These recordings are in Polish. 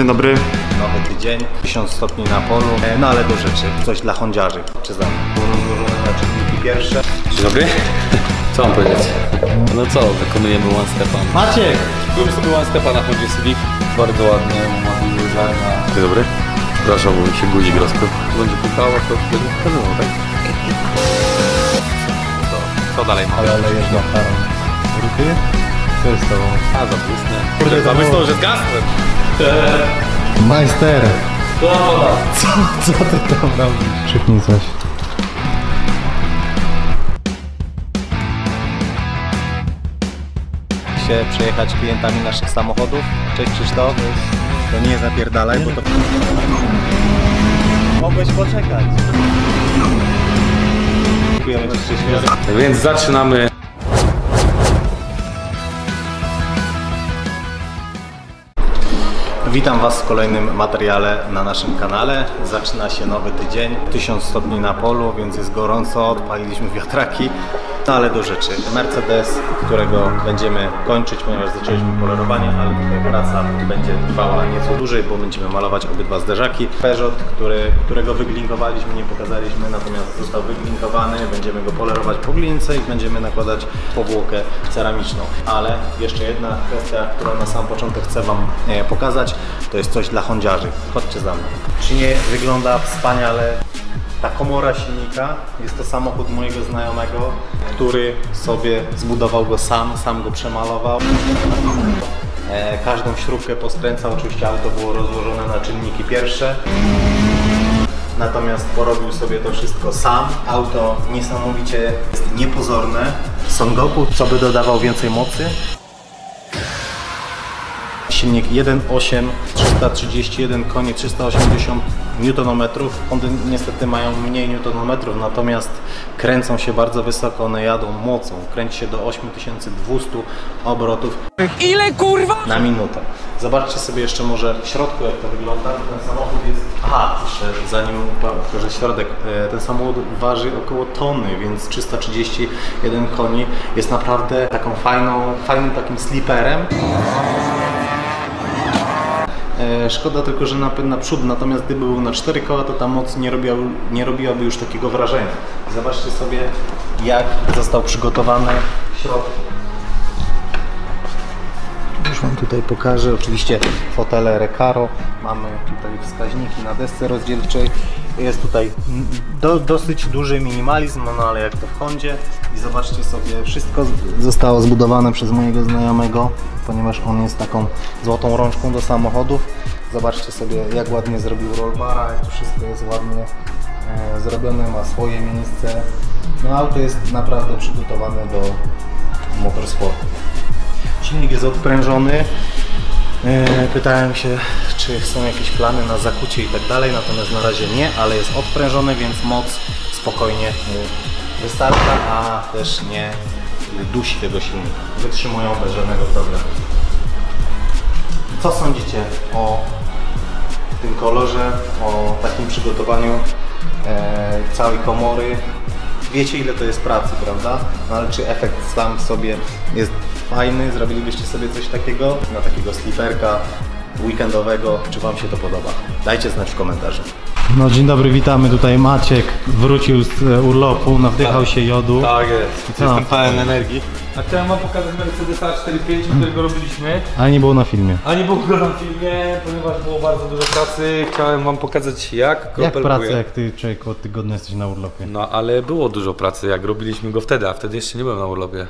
Dzień dobry. Nowy tydzień, 1000 stopni na polu, E, no ale do rzeczy, coś dla chądziarzy. Czy za rozłożone na czynniki pierwsze. Dzień dobry. Co mam powiedzieć? No co, wykonujemy one stepa. Maciek! Byłem sobie one stepa na Hondzie Civic. Bardzo ładnie, mobilizowana. Dzień dobry. Przepraszam, bo mi się guzik rozpiął. Będzie pukało, to będzie pokazywał, tak? Co, co dalej mamy? Ale lejesz na parą. Ruchy? Co jest z tobą? A, zabłysnę. Kurde, zabłysnął, że zgasłem. Majster! Co, co ty tam robisz? Krzyknij coś. się przejechać klientami naszych samochodów. Cześć Krzysztof. To nie zapierdalaj, bo to... Mogłeś poczekać. Dziękujemy Ci więc zaczynamy. Witam Was w kolejnym materiale na naszym kanale. Zaczyna się nowy tydzień. 1000 stopni na polu, więc jest gorąco. Odpaliliśmy wiatraki. No ale do rzeczy. Mercedes, którego będziemy kończyć, ponieważ zaczęliśmy polerowanie, ale tutaj praca będzie trwała nieco dłużej, bo będziemy malować obydwa zderzaki. Peugeot, który, którego wyglinkowaliśmy, nie pokazaliśmy, natomiast został wyglinkowany. Będziemy go polerować po glince i będziemy nakładać powłokę ceramiczną. Ale jeszcze jedna kwestia, którą na sam początek chcę Wam e, pokazać, to jest coś dla chądziarzy. Chodźcie za mną. Czy nie wygląda wspaniale ta komora silnika jest to samochód mojego znajomego, który sobie zbudował go sam, sam go przemalował. E, każdą śrubkę poskręcał, oczywiście auto było rozłożone na czynniki pierwsze. Natomiast porobił sobie to wszystko sam. Auto niesamowicie jest niepozorne. Son Goku, co by dodawał więcej mocy? Silnik 1.8, 331 koni, 380 Nm. Hondy niestety mają mniej Nm, natomiast kręcą się bardzo wysoko, one jadą mocą. Kręci się do 8200 obrotów. Ile kurwa? Na minutę. Zobaczcie sobie jeszcze może w środku jak to wygląda. Ten samochód jest... Aha, jeszcze zanim pokażę środek. e, Ten samochód waży około tony, więc 331 koni jest naprawdę taką fajną, fajnym takim sliperem. Szkoda tylko, że napęd naprzód, natomiast gdyby był na 4 koła, to ta moc nie, robiła, nie robiłaby już takiego wrażenia. Zobaczcie sobie, jak został przygotowany w środku. Już Wam tutaj pokażę. Oczywiście fotele Recaro. Mamy tutaj wskaźniki na desce rozdzielczej. Jest tutaj do, dosyć duży minimalizm, no ale jak to w Hondzie. I zobaczcie sobie, wszystko zostało zbudowane przez mojego znajomego, ponieważ on jest taką złotą rączką do samochodów. Zobaczcie sobie, jak ładnie zrobił rollbara, jak to wszystko jest ładnie e, zrobione, ma swoje miejsce. No auto jest naprawdę przygotowane do motorsportu. Silnik jest odprężony. E, Pytałem się, czy są jakieś plany na zakucie i tak dalej, natomiast na razie nie, ale jest odprężony, więc moc spokojnie mu wystarcza, a też nie dusi tego silnika. Wytrzymują bez żadnego problemu. Co sądzicie o tym kolorze, o takim przygotowaniu e, całej komory? Wiecie ile to jest pracy, prawda? No ale czy efekt sam w sobie jest fajny? Zrobilibyście sobie coś takiego na takiego sliperka weekendowego? Czy Wam się to podoba? Dajcie znać w komentarzu. No dzień dobry, witamy tutaj Maciek. Wrócił z e, urlopu, nawdychał się jodu. Tak jest. Co? Jestem pełen energii. A chciałem wam pokazać Mercedesa 4.5, którego robiliśmy. Ale nie było na filmie. A nie było go na filmie, ponieważ było bardzo dużo pracy. Chciałem wam pokazać jak Jak kropelkuje. praca, jak Ty człowiek od tygodnia jesteś na urlopie? No ale było dużo pracy, jak robiliśmy go wtedy, a wtedy jeszcze nie byłem na urlopie.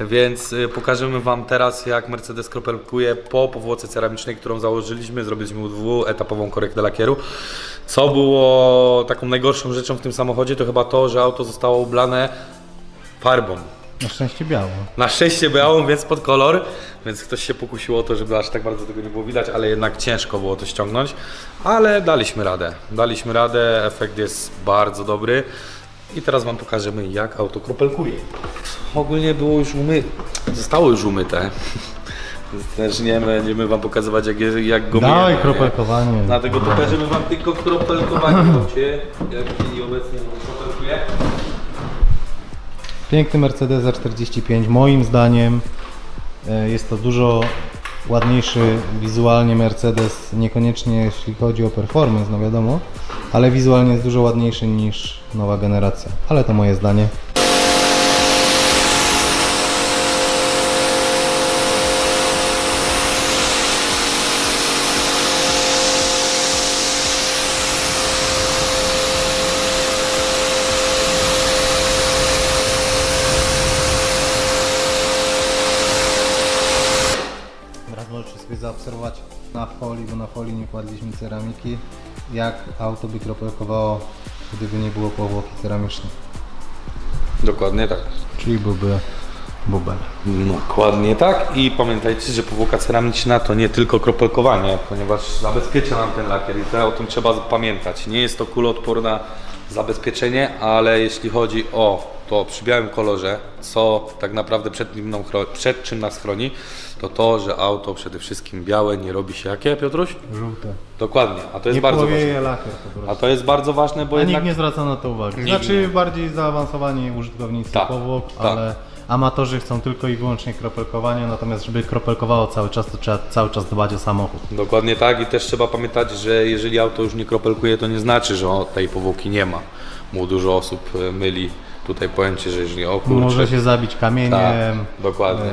Więc y, pokażemy Wam teraz, jak Mercedes kropelkuje po powłoce ceramicznej, którą założyliśmy. Zrobiliśmy dwuetapową korektę lakieru. Co było taką najgorszą rzeczą w tym samochodzie, to chyba to, że auto zostało ublane farbą. Na szczęście biało. Na szczęście białą, więc pod kolor, więc ktoś się pokusił o to, żeby aż tak bardzo tego nie było widać, ale jednak ciężko było to ściągnąć. Ale daliśmy radę. Daliśmy radę, efekt jest bardzo dobry. I teraz Wam pokażemy, jak auto kropelkuje. Ogólnie było już umyte, zostało już umyte. Też nie będziemy Wam pokazywać, jak, jak go Dawaj nie? kropelkowanie. Dlatego pokażemy Wam tylko kropelkowanie jak w chwili obecnie. Piękny Mercedes A45. Moim zdaniem e, jest to dużo ładniejszy wizualnie Mercedes, niekoniecznie jeśli chodzi o performance, no wiadomo, ale wizualnie jest dużo ładniejszy niż nowa generacja. Ale to moje zdanie. Teraz możecie sobie zaobserwować na folii, bo na folii nie kładliśmy ceramiki, jak auto by kropelkowało, gdyby nie było powłoki ceramicznej. Dokładnie tak. Czyli byłby bubel. Dokładnie tak i pamiętajcie, że powłoka ceramiczna to nie tylko kropelkowanie, ponieważ zabezpiecza nam ten lakier i to o tym trzeba pamiętać. Nie jest to kuloodporne zabezpieczenie, ale jeśli chodzi o to przy białym kolorze, co tak naprawdę przed, nim przed czym nas chroni, to to, że auto przede wszystkim białe nie robi się jakie, Piotruś? Żółte. Dokładnie, a to jest Nie bardzo ważne. lakier po prostu. A to jest bardzo ważne, bo A jednak... nikt nie zwraca na to uwagi. Nikt Znaczy nie. bardziej zaawansowani użytkownicy Tak, powłok, tak. ale amatorzy chcą tylko i wyłącznie kropelkowania, natomiast żeby kropelkowało cały czas, to trzeba cały czas dbać o samochód. Dokładnie tak i też trzeba pamiętać, że jeżeli auto już nie kropelkuje, to nie znaczy, że tej powłoki nie ma. Bo dużo osób e, myli tutaj pojęcie, że jeżeli o kurczę, Może się zabić kamieniem, Tak, dokładnie. e,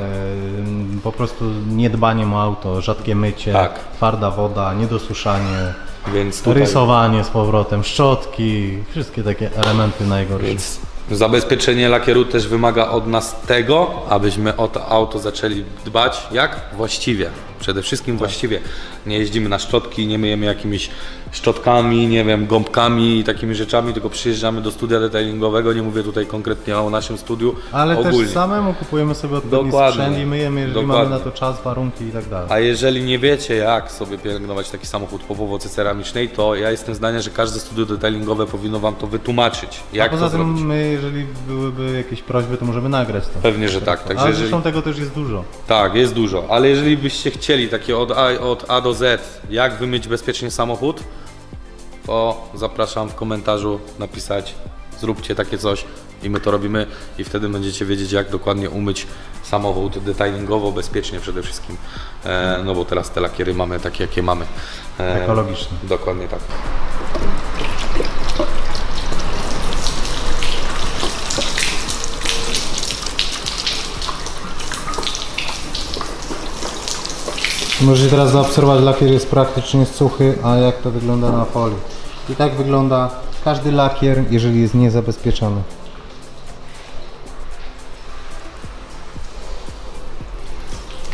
po prostu niedbaniem o auto, rzadkie mycie, Tak. twarda woda, niedosuszanie, więc tutaj, rysowanie z powrotem, szczotki, wszystkie takie elementy najgorsze. więc zabezpieczenie lakieru też wymaga od nas tego, abyśmy o to auto zaczęli dbać jak? Właściwie. Przede wszystkim właściwie. Nie jeździmy na szczotki, nie myjemy jakimiś szczotkami, nie wiem, gąbkami i takimi rzeczami, tylko przyjeżdżamy do studia detailingowego, nie mówię tutaj konkretnie o naszym studiu, Ale ogólnie. też samemu kupujemy sobie odpowiedni Dokładnie. sprzęt i myjemy, jeżeli Dokładnie. mamy na to czas, warunki i tak dalej. A jeżeli nie wiecie, jak sobie pielęgnować taki samochód po powłoce ceramicznej, to ja jestem zdania, że każde studio detailingowe powinno Wam to wytłumaczyć. A Jak poza to tym zrobić. my, jeżeli byłyby jakieś prośby, to możemy nagrać to. Pewnie, że tak. Także Ale jeżeli... zresztą tego też jest dużo. Tak, jest dużo. Ale jeżeli byście chcieli takie od A, od A do Z, jak wymyć bezpiecznie samochód, to zapraszam w komentarzu napisać, zróbcie takie coś i my to robimy i wtedy będziecie wiedzieć, jak dokładnie umyć samochód detailingowo, bezpiecznie przede wszystkim. E, no bo teraz te lakiery mamy takie, jakie mamy. E, Ekologiczne. Dokładnie tak. Możecie teraz zaobserwować, lakier jest praktycznie suchy, a jak to wygląda na folii. I tak wygląda każdy lakier, jeżeli jest niezabezpieczony.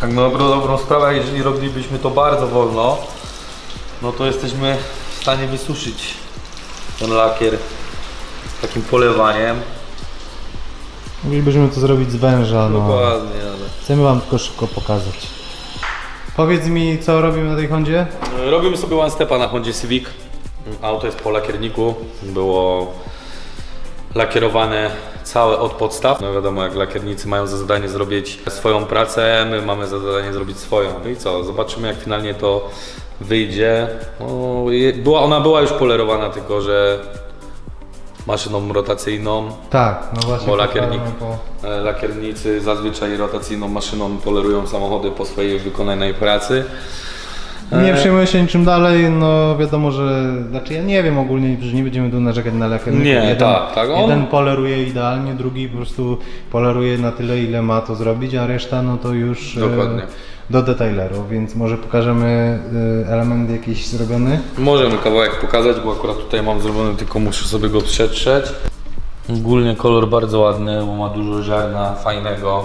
Tak na dobrą, dobrą sprawę, jeżeli robilibyśmy to bardzo wolno, no to jesteśmy w stanie wysuszyć ten lakier takim polewaniem. Moglibyśmy to zrobić z węża, no. Dokładnie, ale... Chcemy Wam tylko szybko pokazać. Powiedz mi, co robimy na tej Hondzie? Robimy sobie one stepa na Hondzie Civic. Auto jest po lakierniku. Było lakierowane całe od podstaw. No wiadomo, jak lakiernicy mają za zadanie zrobić swoją pracę, my mamy za zadanie zrobić swoją. No i co? Zobaczymy, jak finalnie to wyjdzie. No, była, ona była już polerowana, tylko że maszyną rotacyjną. Tak, no właśnie. Bo lakiernik. Po... E, Lakiernicy zazwyczaj rotacyjną maszyną polerują samochody po swojej wykonanej pracy. Nie przejmuję się niczym dalej, no wiadomo, że, znaczy ja nie wiem ogólnie, że nie będziemy tu narzekać na lakierników. Nie, jeden, tak, tak, on- Jeden poleruje idealnie, drugi po prostu poleruje na tyle, ile ma to zrobić, a reszta no to już e, Dokładnie. do detailerów, więc może pokażemy e, element jakiś zrobiony. Możemy kawałek pokazać, bo akurat tutaj mam zrobiony, tylko muszę sobie go przetrzeć. Ogólnie kolor bardzo ładny, bo ma dużo ziarna fajnego.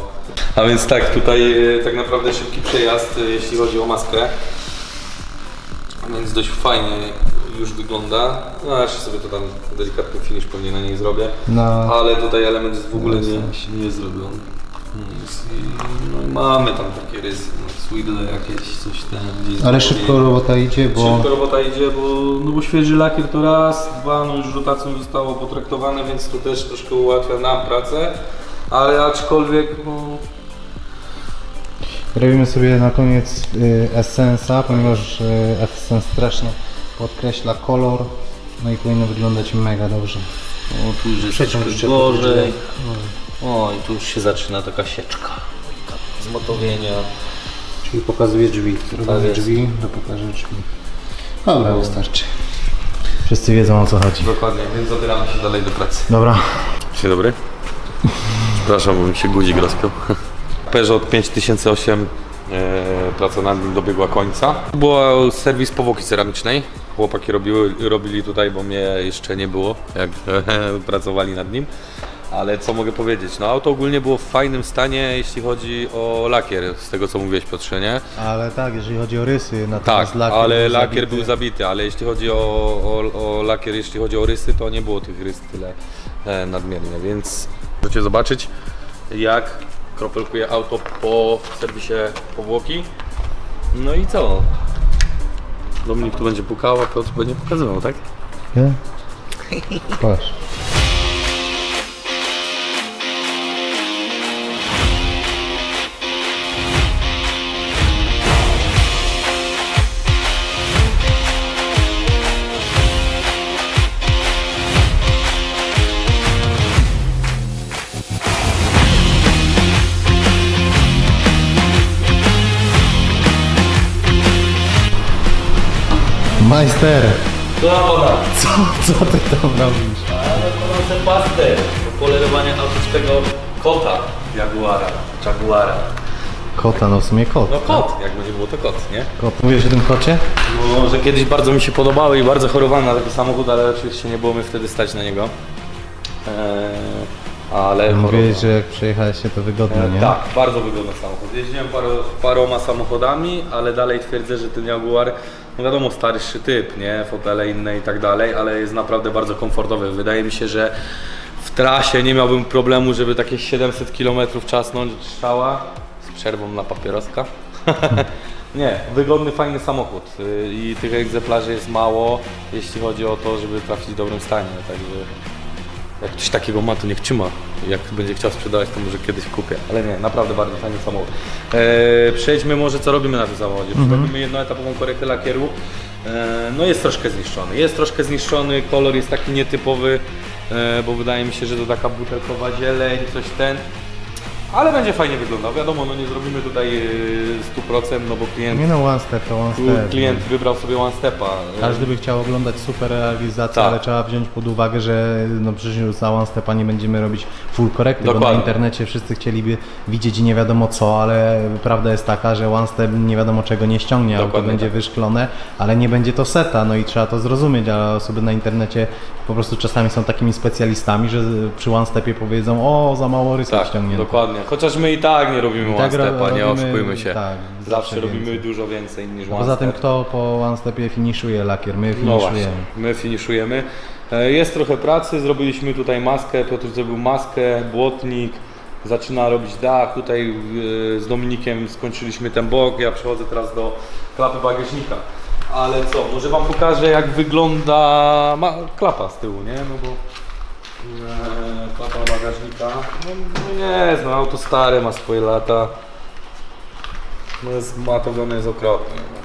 A więc tak, tutaj e, tak naprawdę szybki przejazd, e, jeśli chodzi o maskę. Więc dość fajnie już wygląda. No, jeszcze sobie to tam delikatny finish pewnie na niej zrobię. Na, Ale tutaj element jest w ogóle nie, nie jest zrobiony. Nic. I, no i mamy tam takie rysy, no, swidle jakieś, coś tam gdzieś. ale szybko robota idzie, bo Szybko robota idzie, bo, no bo świeży lakier to raz, dwa, no już rotacją zostało potraktowane, więc to też troszkę ułatwia nam pracę, ale aczkolwiek, no, robimy sobie na koniec y, Essensa, ponieważ y, Essence strasznie podkreśla kolor, no i powinno wyglądać mega dobrze. o, tu już jest gorzej. O, i tu już się zaczyna taka sieczka, zmotowienia. I pokazuje drzwi. Tak Zrobimy jest. drzwi, to pokażę drzwi. Dobra, wystarczy. Wszyscy wiedzą o co chodzi. Dokładnie, więc zabieramy się dalej do pracy. Dobra. Dzień dobry. Przepraszam, bo mi się guzik rozpiął. Peugeot 5008, e, praca nad nim dobiegła końca. Był serwis powłoki ceramicznej. Chłopaki robiły, robili tutaj, bo mnie jeszcze nie było, jak pracowali nad nim. Ale co mogę powiedzieć? No auto ogólnie było w fajnym stanie, jeśli chodzi o lakier, z tego co mówiłeś Piotrze, nie? Ale tak, jeżeli chodzi o rysy, Tak, natomiast lakier ale był lakier zabity. był zabity, ale jeśli chodzi o, o, o lakier, jeśli chodzi o rysy, to nie było tych rys tyle e, nadmiernie, więc możecie zobaczyć jak kropelkuje auto po serwisie powłoki. No i co? Dominik tu będzie pukał, a Piotr będzie pokazywał, tak? Nie? Patrz. Majster, To ona. co, co ty tam robisz? Ale ponoszę pastę do polerowania autycznego kota Jaguara, Jaguara. Kota, no w sumie kot. No kot, jakby nie było to kot, nie? Kot. Mówisz o tym kocie? Bo że kiedyś bardzo mi się podobały i bardzo chorowałem na taki samochód, ale oczywiście nie było mi wtedy stać na niego. Eee, ale Mówiłeś, że jak przejechałeś się to wygodnie, E, nie? Tak, bardzo wygodny samochód. Jeździłem paro, paroma samochodami, ale dalej twierdzę, że ten Jaguar, no wiadomo, starszy typ, nie? Fotele inne i tak dalej, ale jest naprawdę bardzo komfortowy. Wydaje mi się, że w trasie nie miałbym problemu, żeby takie 700 km czasnąć strzała z przerwą na papieroska. Nie, wygodny, fajny samochód y, i tych egzemplarzy jest mało, jeśli chodzi o to, żeby trafić w dobrym stanie, także jak ktoś takiego ma, to niech trzyma. Jak będzie chciał sprzedawać, to może kiedyś kupię. Ale nie, naprawdę bardzo fajny samochód. Eee, przejdźmy może, co robimy na tym samochodzie. Robimy jednoetapową korektę lakieru. Eee, no jest troszkę zniszczony. Jest troszkę zniszczony, kolor jest taki nietypowy, eee, bo wydaje mi się, że to taka butelkowa zieleń, coś ten. Ale będzie fajnie wyglądał. Wiadomo, no nie zrobimy tutaj yy, 100%, no bo klient, Nie no, one step to one step. klient wybrał sobie one stepa. Każdy by chciał oglądać super realizację, Tak. ale trzeba wziąć pod uwagę, że no przecież za One Stepa nie będziemy robić full korekty, bo na internecie wszyscy chcieliby widzieć nie wiadomo co, ale prawda jest taka, że One Step nie wiadomo czego nie ściągnie, auto Dokładnie będzie tak. wyszklone, ale nie będzie to seta, no i trzeba to zrozumieć, a osoby na internecie po prostu czasami są takimi specjalistami, że przy One Stepie powiedzą, o za mało rysów Tak, ściągnięto. dokładnie. Chociaż my i tak nie robimy tak one nie robimy- oszukujmy się. tak, zawsze robimy więcej. dużo więcej niż one Poza tym kto po One Stepie finiszuje lakier? My No finiszujemy. właśnie, my finiszujemy. E, Jest trochę pracy, zrobiliśmy tutaj maskę, Piotr zrobił maskę, błotnik, zaczyna robić dach, tutaj e, z Dominikiem skończyliśmy ten bok, ja przechodzę teraz do klapy bagażnika. Ale co, może Wam pokażę jak wygląda klapa z tyłu, nie? No bo klapa bagażnika, no, no nie jest, no auto stare, ma swoje lata. No jest matowione jest okropnie. No.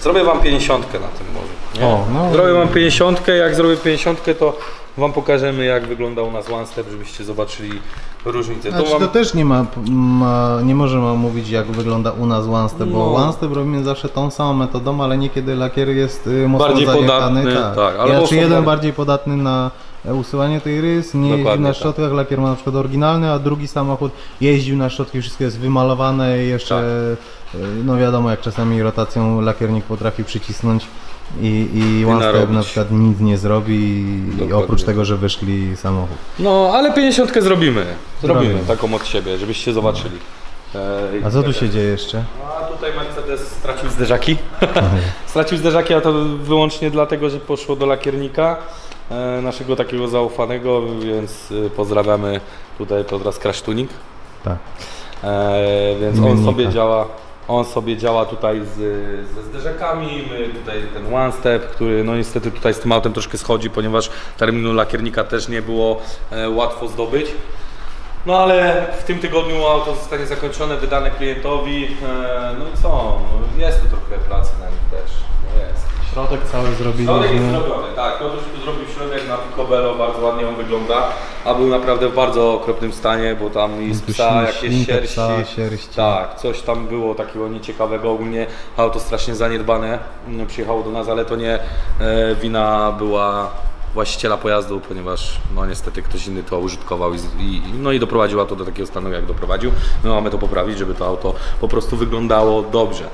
Zrobię wam 50 na tym może. O, no. Zrobię wam 50, jak zrobię 50 to wam pokażemy jak wygląda u nas One Step, żebyście zobaczyli różnicę. Znaczy, wam... to też nie ma, ma, nie możemy mówić jak wygląda u nas One Step, bo No. One Step robimy zawsze tą samą metodą, ale niekiedy lakier jest y, mocno Bardziej podatny, tak. tak, albo ja, czy jeden bar- bardziej podatny na e, usuwanie tej rys, nie jeździł Dokładnie na tak. szczotkach, lakier ma na przykład oryginalny, a drugi samochód jeździł na szczotki, wszystko jest wymalowane i jeszcze, Tak. y, no wiadomo jak czasami rotacją lakiernik potrafi przycisnąć i, i One Step narobić. na przykład nic nie zrobi Dokładnie. oprócz tego, że wyszli samochód. No, ale 50 zrobimy. Zrobimy Zrobimy. taką od siebie, żebyście zobaczyli. E, A co tu się dzieje jeszcze? A tutaj Mercedes stracił zderzaki. stracił zderzaki, a to wyłącznie dlatego, że poszło do lakiernika e, naszego takiego zaufanego, więc e, pozdrawiamy tutaj Piotra Tuning. Tak. E, więc on sobie działa. On sobie działa tutaj z, ze zderzakami, my tutaj ten one step, który no niestety tutaj z tym autem troszkę schodzi, ponieważ terminu lakiernika też nie było e, łatwo zdobyć. No ale w tym tygodniu auto zostanie zakończone, wydane klientowi. E, no i co? No, jest tu trochę pracy na nim też. No jest. Środek cały Środek jest zrobiliśmy. zrobiony, tak. Piotr tu zrobił środek na Picobello, bardzo ładnie on wygląda, a był naprawdę w bardzo okropnym stanie, bo tam i z psa jakieś sierści. psa, sierści. Tak, coś tam było takiego nieciekawego. Ogólnie auto strasznie zaniedbane mm, przyjechało do nas, ale to nie e, wina była właściciela pojazdu, ponieważ no niestety ktoś inny to użytkował i, i, no i doprowadził auto do takiego stanu, jak doprowadził. My mamy to poprawić, żeby to auto po prostu wyglądało dobrze.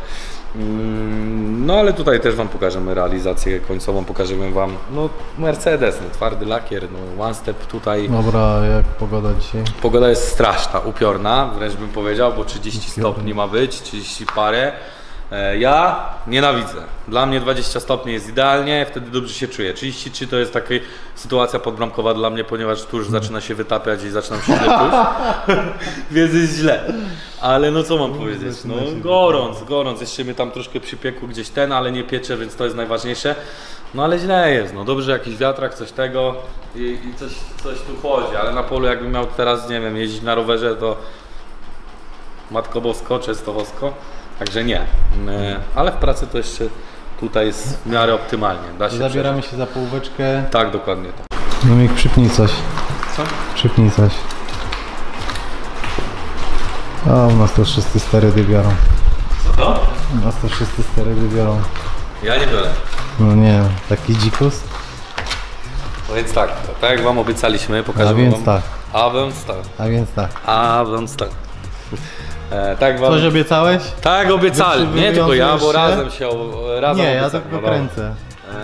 Mm, No ale tutaj też Wam pokażemy realizację końcową, pokażemy Wam no, Mercedes, no, twardy lakier, no, one step tutaj. Dobra, jak pogoda dzisiaj? Pogoda jest straszna, upiorna, wręcz bym powiedział, bo 30 stopni ma być, 30 parę. E, Ja nienawidzę. Dla mnie 20 stopni jest idealnie, wtedy dobrze się czuję. 33 to jest taka sytuacja podbramkowa dla mnie, ponieważ tuż zaczyna się wytapiać i zaczynam się źle czuć. Więc jest źle. Ale no co mam powiedzieć? No gorąc, gorąc. Jeszcze mnie tam troszkę przypiekł gdzieś ten, ale nie piecze, więc to jest najważniejsze. No ale źle jest, no dobrze jakiś wiatrak, coś tego i, i coś, coś tu chodzi, ale na polu jakbym miał teraz, nie wiem, jeździć na rowerze, to Matko Bosko, Częstochowsko, także nie. E, Ale w pracy to jeszcze tutaj jest w miarę optymalnie, da się Zabieramy się za połóweczkę. przeżyć. Tak, dokładnie tak. No mi przypnij coś. Co? Przypnij coś. A u nas to wszyscy sterydy biorą. Co? U nas to wszyscy sterydy biorą. Ja nie biorę. No nie, taki dzikus. No więc tak, tak jak Wam obiecaliśmy, pokażemy A więc Wam. tak. A więc tak. A więc tak. A więc tak. E, tak Wam... Coś obiecałeś? Tak obiecali, Wy- nie tylko ja, bo razem się, o- razem Nie, ja obiecałem. tylko No kręcę.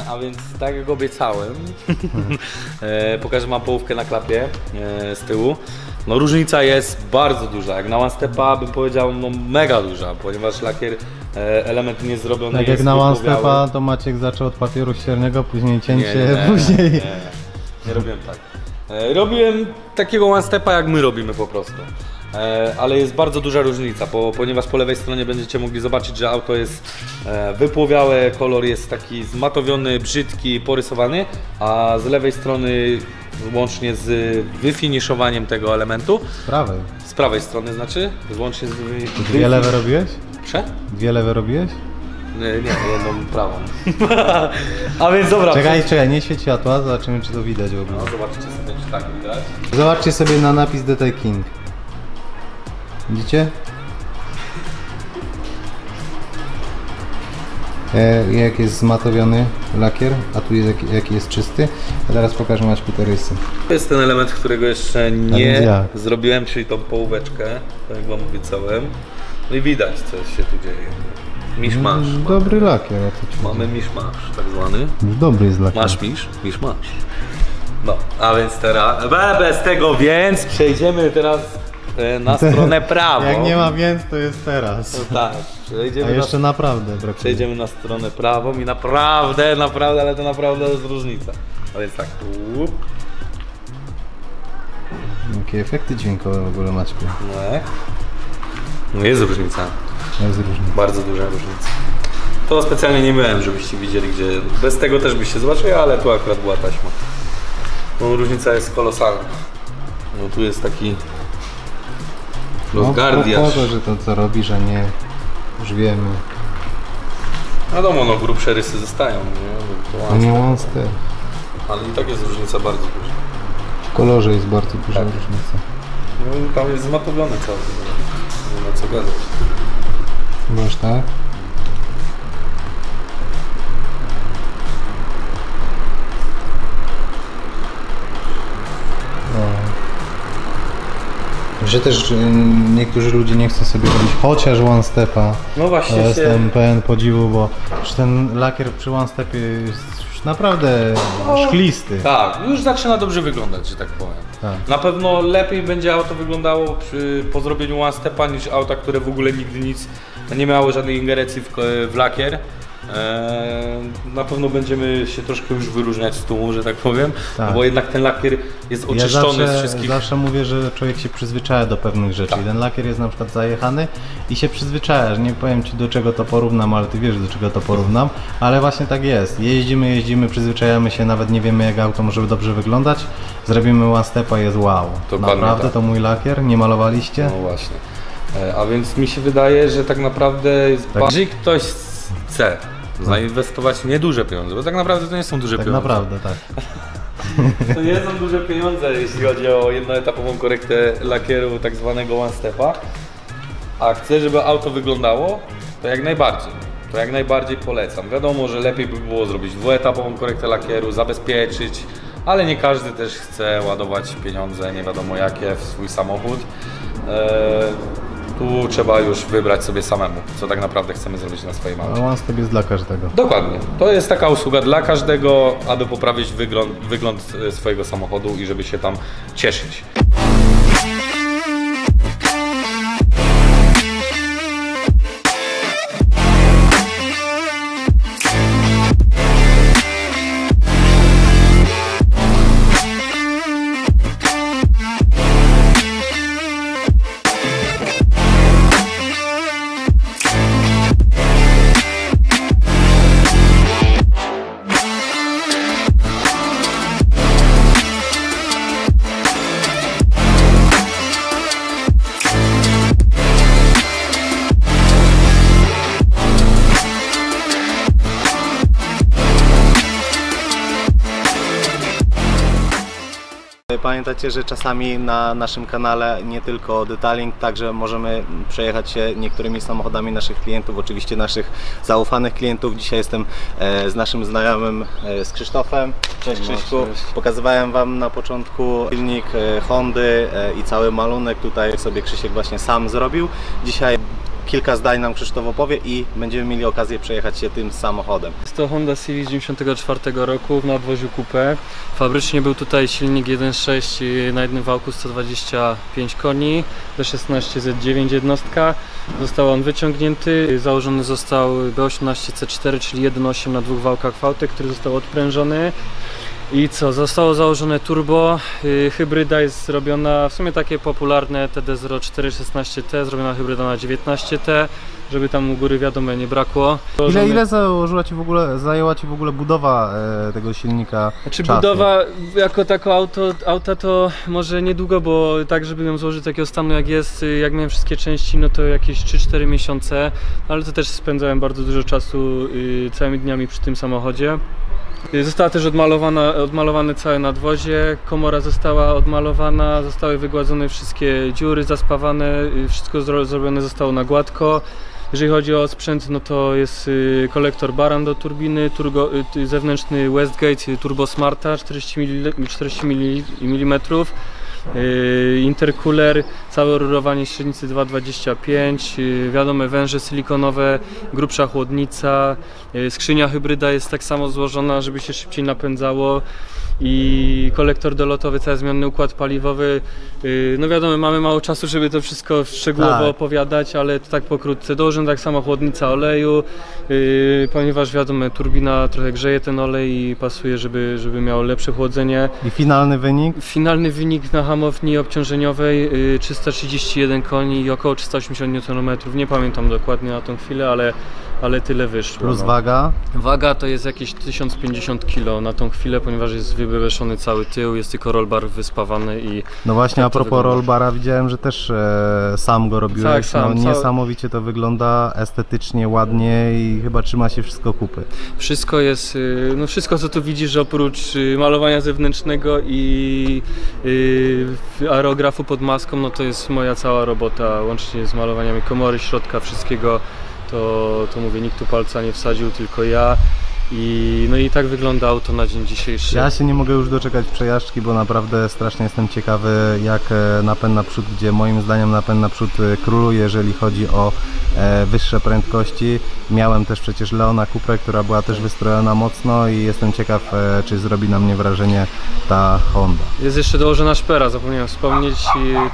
E, A więc tak jak obiecałem, e, pokażę Wam połówkę na klapie e, z tyłu. No różnica jest bardzo duża, jak na One Stepa bym powiedział no mega duża, ponieważ lakier e, element nie zrobiony Tak jak jest na One. Stepa, to Maciek zaczął od papieru ściernego, później cięcie, Nie, nie, później... Nie, nie robiłem tak. E, Robiłem takiego one stepa jak my robimy po prostu. E, Ale jest bardzo duża różnica, bo, ponieważ po lewej stronie będziecie mogli zobaczyć, że auto jest e, wypłowiałe, kolor jest taki zmatowiony, brzydki, porysowany, a z lewej strony łącznie z wyfiniszowaniem tego elementu, Z prawej. z prawej strony znaczy, łącznie z... Dwie lewe robiłeś? Prze? Dwie lewe robiłeś? Nie, nie, jedną prawą. a więc dobra. Czekaj, czekaj, nie świeć światła, zobaczymy czy to widać w No, ogóle. zobaczcie sobie, czy tak widać. Zobaczcie sobie na napis DT King. Widzicie? E, jak jest zmatowiony lakier, a tu jest jaki, jaki jest czysty. A teraz pokażę Maćku te rysy. To jest ten element, którego jeszcze nie zrobiłem, czyli tą połóweczkę, tak jak Wam obiecałem. No i widać, co się tu dzieje. Miszmasz. Mm, Dobry lakier, Mamy miszmasz, tak zwany. Dobry jest lakier. Masz misz? Misz masz. No, a więc teraz, be- bez tego więc, przejdziemy teraz na stronę prawą. Jak nie ma więc, to jest teraz. No tak, A przejdziemy, jeszcze na, naprawdę brakuje. przejdziemy na stronę prawą i naprawdę, naprawdę, ale to naprawdę jest różnica. A więc tak, łup, Jakie efekty dźwiękowe w ogóle Maćku? no, no jest różnica. Jest różnica. Bardzo duża różnica. To specjalnie nie miałem, żebyście widzieli, gdzie. Bez tego też byście zobaczyli, ale tu akurat była taśma. No, różnica jest kolosalna. No tu jest taki No, po to, że to co robisz, a nie już wiemy. Wiadomo, no grubsze rysy zostają, nie? No, monster. Ale i tak jest różnica bardzo duża. W kolorze jest bardzo duża Tak. różnica. No tam jest zmatowione cały. Nie ma co gadać. Masz tak? Że też ym, niektórzy ludzie nie chcą sobie robić chociaż one stepa. No właśnie się... jestem pełen podziwu, bo ten lakier przy one stepie jest już naprawdę szklisty. Tak, już zaczyna dobrze wyglądać, że tak powiem. Tak. Na pewno lepiej będzie auto wyglądało przy, po zrobieniu one stepa niż auta, które w ogóle nigdy nic nie miały żadnej ingerencji w, w lakier. Eee, na pewno będziemy się troszkę już wyróżniać z tłumu, że tak powiem, Tak. bo jednak ten lakier jest Ja oczyszczony zawsze, z wszystkich. zawsze mówię, że człowiek się przyzwyczaja do pewnych rzeczy. Tak. Ten lakier jest na przykład zajechany i się przyzwyczajasz. Nie powiem ci do czego to porównam, ale ty wiesz do czego to porównam. Ale właśnie tak jest. Jeździmy, jeździmy, przyzwyczajamy się, nawet nie wiemy jak auto może dobrze wyglądać. Zrobimy one stepa jest wow. Dokładnie Naprawdę tak. to mój lakier? Nie malowaliście? No właśnie. E, A więc mi się wydaje, że tak naprawdę jest Tak. bardziej ktoś chce zainwestować nieduże pieniądze, bo tak naprawdę to nie są duże Tak pieniądze. naprawdę, tak. To nie są duże pieniądze, jeśli chodzi o jednoetapową korektę lakieru tak zwanego one stepa. A chcę, żeby auto wyglądało, to jak najbardziej. To jak najbardziej polecam. Wiadomo, że lepiej by było zrobić dwuetapową korektę lakieru, zabezpieczyć, ale nie każdy też chce ładować pieniądze, nie wiadomo jakie, w swój samochód. Tu trzeba już wybrać sobie samemu, co tak naprawdę chcemy zrobić na aucie. Ale One Step jest dla każdego. Dokładnie. To jest taka usługa dla każdego, aby poprawić wygląd, wygląd e, swojego samochodu i żeby się tam cieszyć. Pamiętacie, że czasami na naszym kanale nie tylko detailing, także możemy przejechać się niektórymi samochodami naszych klientów, oczywiście naszych zaufanych klientów. Dzisiaj jestem e, z naszym znajomym, e, z Krzysztofem. Cześć Krzyszku. Pokazywałem Wam na początku silnik e, Hondy i cały malunek tutaj sobie Krzysiek właśnie sam zrobił. Dzisiaj kilka zdań nam Krzysztof opowie i będziemy mieli okazję przejechać się tym samochodem. Jest to Honda Civic 94 roku w nadwoziu Coupe. Fabrycznie był tutaj silnik 1.6 na jednym wałku 125 koni, V16 Z9 jednostka. Został on wyciągnięty, założony został B18 C4, czyli 1.8 na dwóch wałkach VT, który został odprężony. I co, zostało założone turbo, yy, hybryda jest zrobiona, w sumie takie popularne TD0416T, zrobiona hybryda na 19T, żeby tam u góry wiadomo nie brakło. Ile, ile założyła ci w ogóle, zajęła Ci w ogóle budowa e, tego silnika? Znaczy czasu? budowa jako tako auto, auta to może niedługo, bo tak żeby ją złożyć takiego stanu jak jest, y, jak miałem wszystkie części, no to jakieś 3-4 miesiące, ale to też spędzałem bardzo dużo czasu y, całymi dniami przy tym samochodzie. Została też odmalowana, odmalowane całe nadwozie, komora została odmalowana, zostały wygładzone wszystkie dziury, zaspawane, y, wszystko zro- zrobione zostało na gładko. Jeżeli chodzi o sprzęt, no to jest y, kolektor Baran do turbiny, turgo, y, zewnętrzny Westgate Turbo Smarta 40, mm, 40 mm, intercooler, całe rurowanie średnicy 2,25, y, wiadome węże silikonowe, grubsza chłodnica, y, skrzynia hybryda jest tak samo złożona, żeby się szybciej napędzało i kolektor dolotowy, cały zmienny układ paliwowy. y, No wiadomo, mamy mało czasu, żeby to wszystko szczegółowo Tak. opowiadać, ale to tak pokrótce. Dołożę tak samo chłodnica oleju, yy, ponieważ wiadomo, turbina trochę grzeje ten olej i pasuje, żeby, żeby miało lepsze chłodzenie. I finalny wynik? Finalny wynik na hamowni obciążeniowej yy, 331 koni i około 380 Nm. Nie pamiętam dokładnie na tą chwilę, ale, ale tyle wyszło. Plus no. waga? Waga to jest jakieś 1050 kg na tą chwilę, ponieważ jest wybebeszony cały tył, jest tylko rollbar wyspawany i No właśnie, a propos wygląda. rollbara, widziałem, że też e, sam go robiłeś. Tak, sam, no, niesamowicie to wygląda, estetycznie, ładnie i chyba trzyma się wszystko kupy. Wszystko jest, y, no wszystko co tu widzisz, oprócz y, malowania zewnętrznego i y, aerografu pod maską, no to jest moja cała robota, łącznie z malowaniami komory, środka, wszystkiego, to, to mówię, nikt tu palca nie wsadził, tylko ja. I, no i tak wygląda auto na dzień dzisiejszy. Ja się nie mogę już doczekać przejażdżki, bo naprawdę strasznie jestem ciekawy, jak e, napęd naprzód, gdzie moim zdaniem napęd naprzód e, króluje, jeżeli chodzi o e, wyższe prędkości. Miałem też przecież Leona Cupra, która była też wystrojona mocno i jestem ciekaw, czy zrobi na mnie wrażenie ta Honda. Jest jeszcze dołożona szpera, zapomniałem wspomnieć,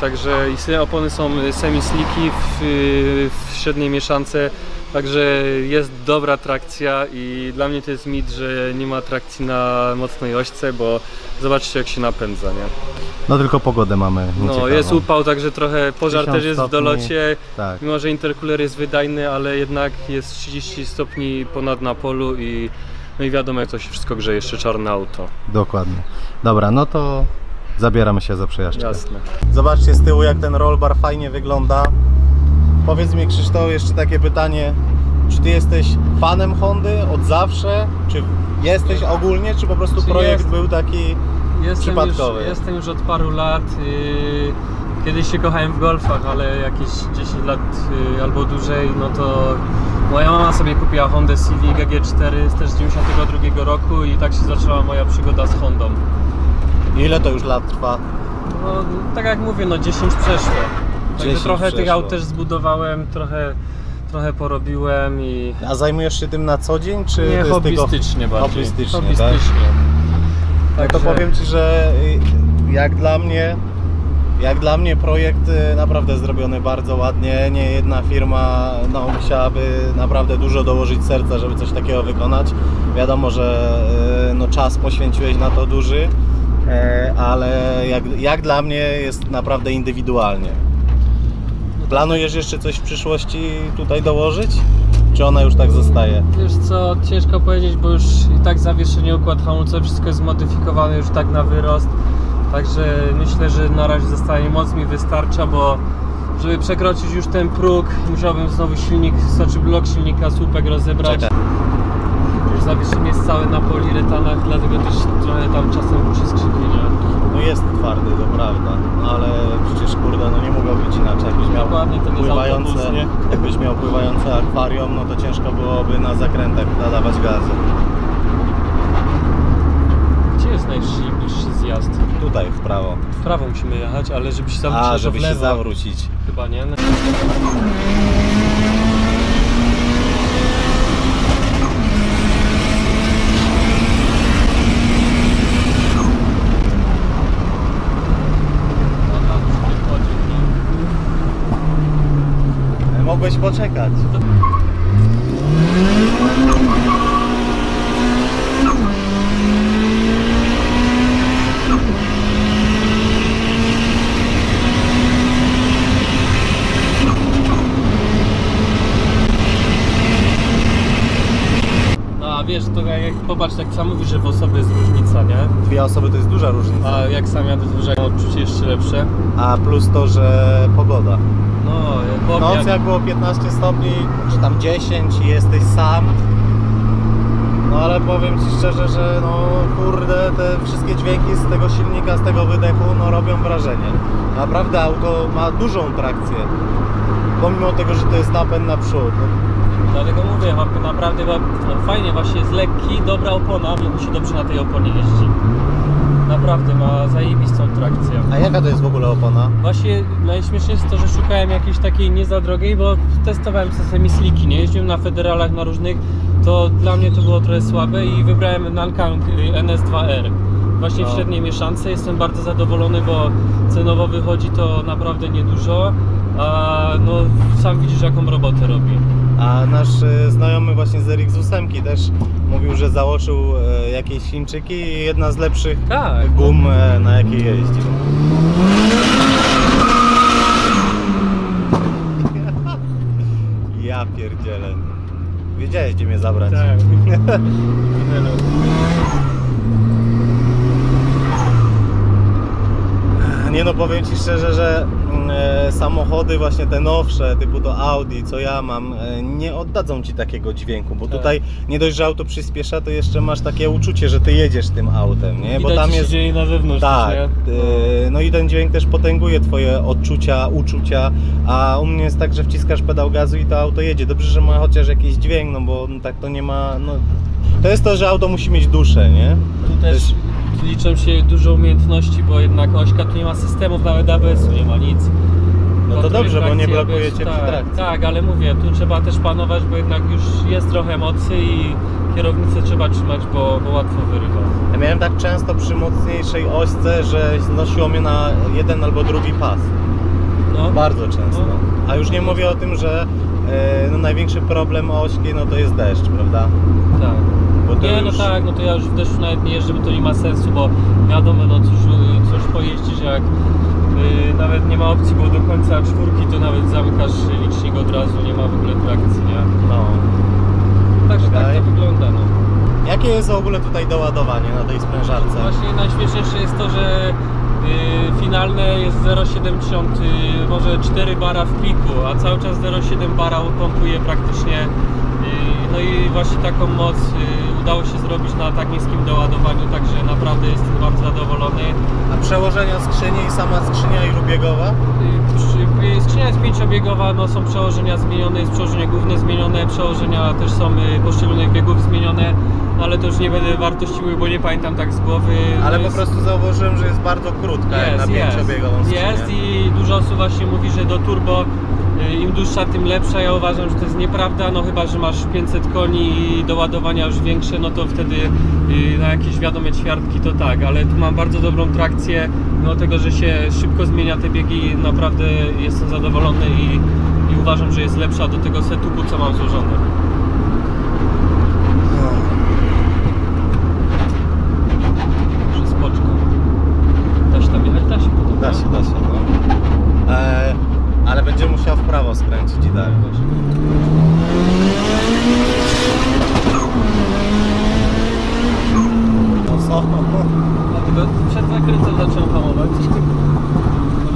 także opony są semi-sliki w, w średniej mieszance, także jest dobra trakcja i dla mnie to jest mit, że nie ma trakcji na mocnej ośce, bo zobaczcie jak się napędza, nie? No tylko pogodę mamy No jest upał, także trochę pożar 1000 też jest w stopni. dolocie, Tak. mimo że intercooler jest wydajny, ale jednak jest 30 stopni ponad na polu i no i wiadomo jak to się wszystko grzeje, jeszcze czarne auto, Dokładnie. Dobra, no to zabieramy się za przejażdżkę. jasne. Zobaczcie z tyłu jak ten rollbar fajnie wygląda. Powiedz mi Krzysztof, jeszcze takie pytanie. Czy ty jesteś fanem Hondy od zawsze? Czy jesteś ogólnie, czy po prostu Czy projekt jest- był taki... Jestem Przypadkowy. już, jestem już od paru lat. Yy, kiedyś się kochałem w golfach, ale jakieś 10 lat yy, albo dłużej, no to moja mama sobie kupiła Honda Civic GG4 z też z 92 roku i tak się zaczęła moja przygoda z Hondą. Ile to już lat trwa? No, tak jak mówię, no 10 przeszło. Także 10 trochę tych przeszło. aut też zbudowałem, trochę, trochę porobiłem i A zajmujesz się tym na co dzień, czy nie to jest hobbystycznie tylko... bardziej. Hobbystycznie, Hobbystycznie. tak? No to Także- powiem Ci, że y, jak dla mnie, jak dla mnie projekt y, naprawdę zrobiony bardzo ładnie. Nie jedna firma no, musiałaby naprawdę dużo dołożyć serca, żeby coś takiego wykonać. Wiadomo, że y, no, czas poświęciłeś na to duży, e, ale jak, jak dla mnie jest naprawdę indywidualnie. Planujesz jeszcze coś w przyszłości tutaj dołożyć? Czy ona już tak zostaje? Wiesz co, ciężko powiedzieć, bo już i tak zawieszenie układ hamulcowy, wszystko jest zmodyfikowane już tak na wyrost. Także myślę, że na razie zostanie moc mi wystarcza, bo żeby przekroczyć już ten próg, musiałbym znowu silnik, znaczy blok silnika, słupek rozebrać. Czekaj. Zawieszenie jest całe na poliuretanach, dlatego też trochę tam czasem przy skrzypienia. No jest twardy, to prawda, ale przecież kurde, no nie mogło być inaczej. Jakbyś miał Dokładnie, to nie pływające, autobus, nie? jakbyś miał pływające akwarium, no to ciężko byłoby na zakrętach nadawać gazy. Gdzie jest najbliższy zjazd? Tutaj w prawo. W prawo musimy jechać, ale żeby się zawrócić A, żeby w się zawrócić. Chyba nie. Mogłeś poczekać. No a wiesz, to jak, popatrz, tak sam mówisz, że w osobie jest różnica, nie? Dwie osoby to jest duża różnica. A jak sam jadę, to że odczucie jeszcze lepsze. A plus to, że pogoda. No, W nocy jak było 15 stopni, czy tam 10 i jesteś sam. No ale powiem Ci szczerze, że no kurde, te wszystkie dźwięki z tego silnika, z tego wydechu, no robią wrażenie. Naprawdę auto ma dużą trakcję. Pomimo tego, że to jest napęd na przód. Dlatego mówię, naprawdę fajnie, właśnie jest lekki, dobra opona, się dobrze na tej oponie jeździ. Naprawdę ma zajebistą trakcję. A jaka to jest w ogóle opona? Właśnie najśmieszniejsze jest to, że szukałem jakiejś takiej nie za drogiej, bo testowałem czasami sliki, nie jeździłem na federalach na różnych, to dla mnie to było trochę słabe i wybrałem Nankang y, NS2R. Właśnie w No. średniej mieszance jestem bardzo zadowolony, bo cenowo wychodzi to naprawdę niedużo, a no sam widzisz jaką robotę robi. A nasz e, znajomy właśnie z RX8 też mówił, że założył e, jakieś Chińczyki i jedna z lepszych Tak. gum, e, na jakiej jeździł. Ja pierdzielę. Wiedziałeś gdzie mnie zabrać. Tak. Nie no, powiem Ci szczerze, że mm, e, samochody właśnie te nowsze, typu to Audi, co ja mam, e, nie oddadzą Ci takiego dźwięku, bo Tak. tutaj nie dość, że auto przyspiesza, to jeszcze masz takie uczucie, że Ty jedziesz tym autem, nie? Bo Widać, tam co się jest... dzieje na zewnątrz Tak, też, nie? e, no i ten dźwięk też potęguje Twoje odczucia, uczucia, a u mnie jest tak, że wciskasz pedał gazu i to auto jedzie. Dobrze, że ma chociaż jakiś dźwięk, no bo tak to nie ma, no... To jest to, że auto musi mieć duszę, nie? Tu też liczą się duże umiejętności, bo jednak Ośka tu nie ma systemów, nawet ABS-u nie ma nic. No to dobrze, bo nie trakcji, blokuje ABS, Cię przy tak, trakcji. Tak, ale mówię, tu trzeba też panować, bo jednak już jest trochę mocy i kierownicę trzeba trzymać, bo, bo łatwo wyrywa. Ja miałem tak często przy mocniejszej ośce, że znosiło mnie na jeden albo drugi pas. No, Bardzo często. No. A już nie mówię o tym, że e, no, największy problem ośki no to jest deszcz, prawda? tak. Bo Nie, już... no tak, no to ja już w deszczu nawet nie jeżdżę, bo to nie ma sensu, bo wiadomo, no cóż, cóż pojeździć, jak yy, nawet nie ma opcji, bo do końca czwórki to nawet zamykasz licznik od razu, nie ma w ogóle trakcji, nie? No. Także tak Okej. to wygląda, no. Jakie jest w ogóle tutaj doładowanie na tej sprężarce? Właśnie najśmieszniejsze jest to, że y, finalne jest 0,70, y, może 4 bara w piku, a cały czas 0,7 bara pompuje praktycznie. y, No i właśnie taką moc y, udało się zrobić na tak niskim doładowaniu, także naprawdę jestem bardzo zadowolony. A przełożenia skrzyni i sama skrzynia i rubiegowa? Y, przy- y, Skrzynia jest pięciobiegowa, no są przełożenia zmienione, jest przełożenie główne zmienione, przełożenia też są y, poszczególnych biegów zmienione, ale to już nie będę wartościły, bo nie pamiętam tak z głowy. Ale po Jest- prostu zauważyłem, że jest bardzo krótka jak na pięciobiegową skrzynię. Jest i dużo osób właśnie mówi, że do turbo im dłuższa, tym lepsza. Ja uważam, że to jest nieprawda, no chyba, że masz 500 koni i doładowania już większe, no to wtedy y, na jakieś wiadome ćwiartki to tak, ale tu mam bardzo dobrą trakcję, mimo tego, że się szybko zmienia te biegi, naprawdę jestem zadowolony i, i uważam, że jest lepsza do tego setupu, co mam złożone. Podoba. Da się, da się, no. E, ale będzie musiał w prawo skręcić i tak. No co? Dlatego przed zakrętem zacząłem hamować.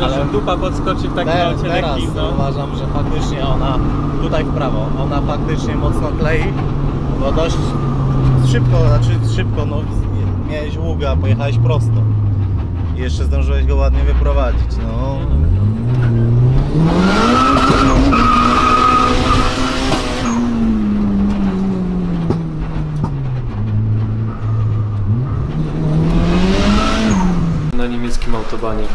Ale dupa podskoczy w takim Te, aucie teraz lekkim, no. uważam, że faktycznie ona tutaj w prawo, ona faktycznie mocno klei, bo dość szybko, znaczy szybko, no miałeś ługę, a pojechałeś prosto. I jeszcze zdążyłeś go ładnie wyprowadzić, no. Na niemieckim autobanie.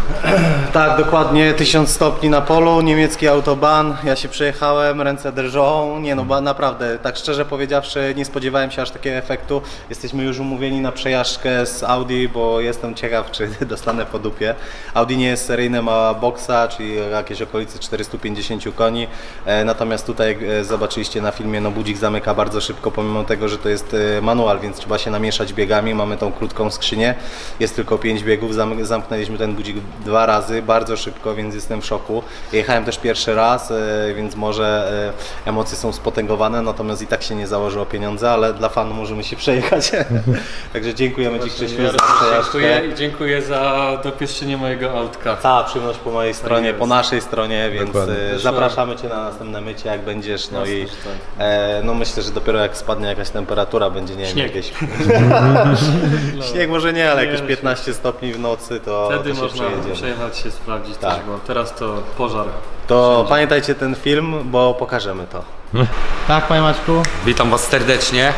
Tak, dokładnie 1000 stopni na polu, niemiecki autoban, ja się przejechałem, ręce drżą, nie no naprawdę, tak szczerze powiedziawszy nie spodziewałem się aż takiego efektu. Jesteśmy już umówieni na przejażdżkę z Audi, bo jestem ciekaw czy dostanę po dupie. Audi nie jest seryjne, ma boxa, czyli jakieś okolice 450 koni, e, natomiast tutaj jak e, zobaczyliście na filmie, no budzik zamyka bardzo szybko, pomimo tego, że to jest e, manual, więc trzeba się namieszać biegami, mamy tą krótką skrzynię, jest tylko 5 biegów, zam- zamknęliśmy ten budzik dwa razy, bardzo szybko, więc jestem w szoku. Jechałem też pierwszy raz, e, więc może e, emocje są spotęgowane, natomiast i tak się nie założyło pieniądze, ale dla fanów możemy się przejechać. Także dziękujemy Ci Krzysiu za przejażdżkę. Dziękuję i dziękuję za dopieszczenie mojego autka. Cała przyjemność po mojej stronie, jest. po naszej stronie, więc Dokładnie. e, Wyszło. zapraszamy Cię na następne mycie, jak będziesz. No Jasne, i tak. e, no myślę, że dopiero jak spadnie jakaś temperatura, będzie nie wiem, Śnieg. jakieś. Śnieg może nie, ale jakieś no, 15 stopni w nocy, to, Wtedy to się można przejedziemy. przejechać się, sprawdzić Tak. też, bo teraz to pożar. To pamiętajcie ten film, bo pokażemy to. Tak, Panie Maćku, Witam Was serdecznie.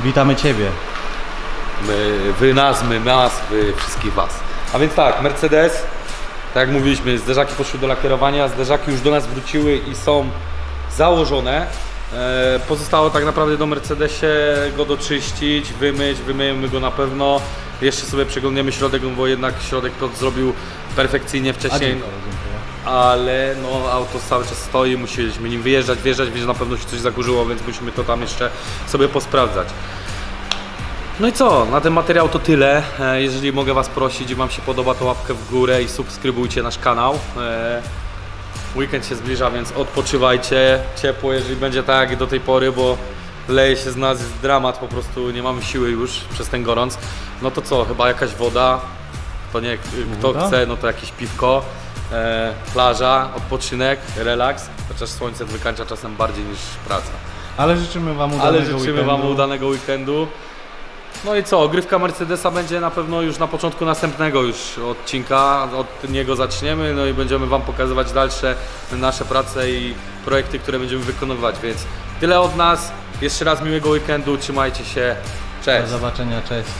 witamy Ciebie. My, wy nas, my nas, wy wszystkich Was. A więc tak, Mercedes, tak jak mówiliśmy, zderzaki poszły do lakierowania, zderzaki już do nas wróciły i są założone. E, pozostało tak naprawdę do Mercedesie go doczyścić, wymyć, wymyjemy go na pewno. Jeszcze sobie przeglądniemy środek, no bo jednak środek Piotr zrobił perfekcyjnie wcześniej. ale no auto cały czas stoi, musieliśmy nim wyjeżdżać, wjeżdżać, więc na pewno się coś zakurzyło, więc musimy to tam jeszcze sobie posprawdzać. No i co, na ten materiał to tyle. E, Jeżeli mogę Was prosić i Wam się podoba, to łapkę w górę i subskrybujcie nasz kanał. Weekend się zbliża, więc odpoczywajcie. Ciepło, jeżeli będzie tak jak do tej pory, bo leje się z nas dramat, po prostu nie mamy siły już przez ten gorąc. No to co, chyba jakaś woda, to nie, kto Woda? chce, no to jakieś piwko, e, plaża, odpoczynek, relaks, chociaż słońce wykańcza czasem bardziej niż praca. Ale życzymy Wam udanego Ale życzymy weekendu. Wam udanego weekendu. No i co, grywka Mercedesa będzie na pewno już na początku następnego już odcinka, od niego zaczniemy, no i będziemy Wam pokazywać dalsze nasze prace i projekty, które będziemy wykonywać, więc tyle od nas. Jeszcze raz miłego weekendu, trzymajcie się, Do cześć! zobaczenia, cześć.